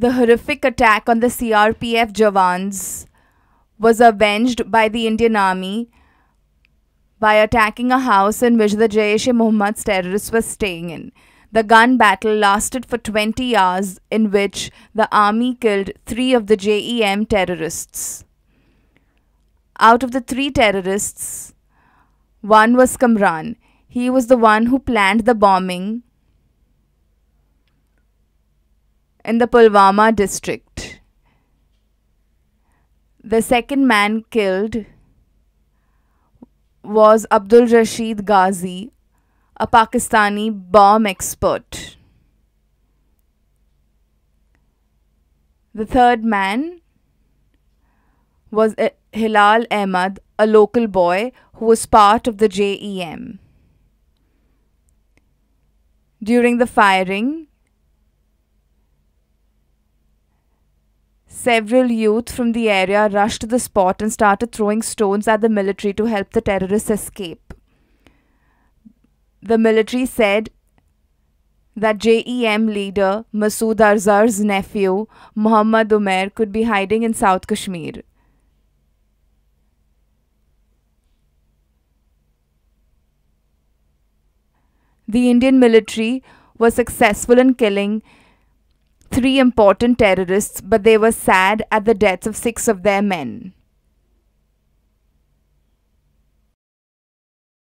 The horrific attack on the CRPF Jawans was avenged by the Indian Army by attacking a house in which the Jaish-e-Mohammed's terrorists were staying in. The gun battle lasted for 20 hours, in which the army killed three of the JEM terrorists. Out of the three terrorists, one was Kamran. He was the one who planned the bombing in the Pulwama district. The second man killed was Abdul Rashid Ghazi, a Pakistani bomb expert. The third man was eh, Hilal Ahmad, a local boy who was part of the JEM. During the firing, several youth from the area rushed to the spot and started throwing stones at the military to help the terrorists escape. The military said that JEM leader Masood Azhar's nephew Muhammad Umair could be hiding in South Kashmir. The Indian military was successful in killing three important terrorists, but they were sad at the deaths of six of their men.